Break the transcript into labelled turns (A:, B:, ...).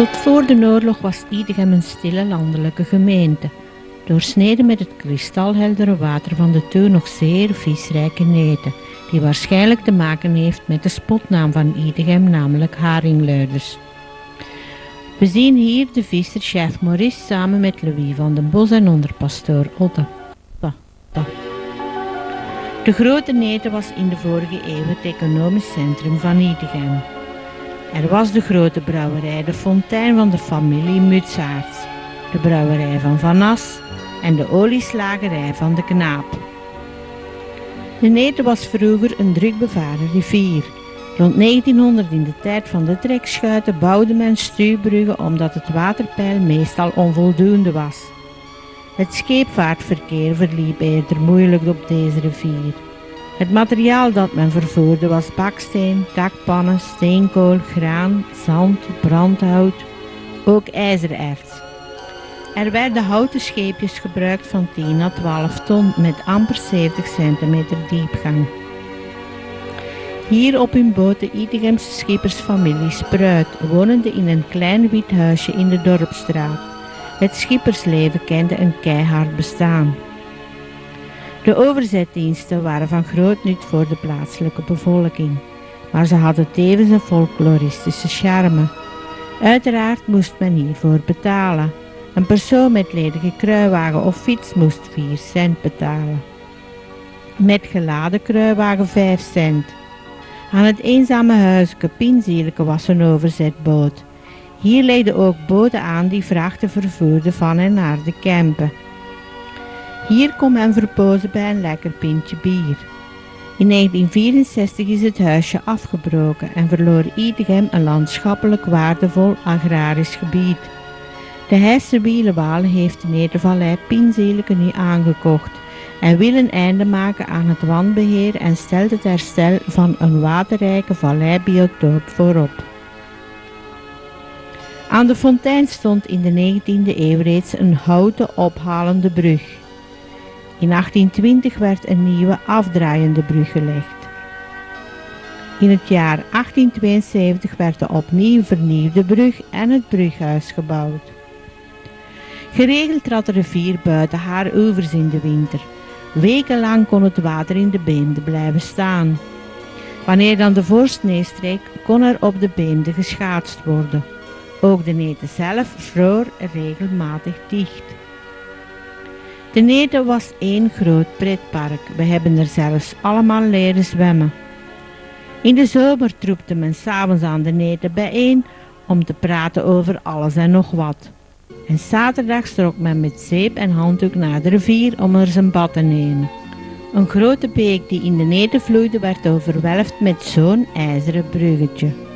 A: Tot voor de oorlog was Idegem een stille landelijke gemeente, doorsneden met het kristalheldere water van de toen nog zeer visrijke Neten, die waarschijnlijk te maken heeft met de spotnaam van Idegem, namelijk Haringluiders. We zien hier de visser chef Maurice samen met Louis van den Bos en onderpastoor Otte. De Grote Neten was in de vorige eeuw het economisch centrum van Idegem. Er was de grote brouwerij De Fontein van de familie Mutsaerts, de brouwerij van Van As en de olieslagerij van de Knaap. De Neten was vroeger een druk bevaren rivier. Rond 1900 in de tijd van de trekschuiten bouwde men stuwbruggen omdat het waterpeil meestal onvoldoende was. Het scheepvaartverkeer verliep eerder moeilijk op deze rivier. Het materiaal dat men vervoerde was baksteen, dakpannen, steenkool, graan, zand, brandhout, ook ijzererts. Er werden houten scheepjes gebruikt van 10 à 12 ton met amper 70 centimeter diepgang. Hier op hun boot de Idegemse schippersfamilie Spruit, wonende in een klein wit huisje in de dorpstraat. Het schippersleven kende een keihard bestaan. De overzetdiensten waren van groot nut voor de plaatselijke bevolking, maar ze hadden tevens een folkloristische charme. Uiteraard moest men hiervoor betalen. Een persoon met ledige kruiwagen of fiets moest 4 cent betalen. Met geladen kruiwagen 5 cent. Aan het eenzame huisje Pinzielke was een overzetboot. Hier legden ook boten aan die vrachten vervoerden van en naar de Kempen. Hier kon men verpozen bij een lekker pintje bier. In 1964 is het huisje afgebroken en verloor Idegem een landschappelijk waardevol agrarisch gebied. De Heisse Wielenwaal heeft de Nedervallei Pinzelijke nu aangekocht en wil een einde maken aan het wanbeheer en stelt het herstel van een waterrijke valleibiotoop voorop. Aan de fontein stond in de 19e eeuw reeds een houten ophalende brug. In 1820 werd een nieuwe afdraaiende brug gelegd. In het jaar 1872 werd de opnieuw vernieuwde brug en het brughuis gebouwd. Geregeld trad de rivier buiten haar oevers in de winter. Wekenlang kon het water in de beemde blijven staan. Wanneer dan de vorst neerstreek, kon er op de beemde geschaatst worden. Ook de neten zelf vroor regelmatig dicht. De Neten was één groot pretpark. We hebben er zelfs allemaal leren zwemmen. In de zomer troepte men s'avonds aan de Neten bijeen om te praten over alles en nog wat. En zaterdag strok men met zeep en handdoek naar de rivier om er zijn bad te nemen. Een grote beek die in de Neten vloeide werd overwelfd met zo'n ijzeren bruggetje.